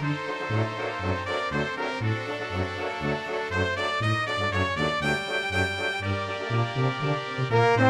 Thank you.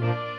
Música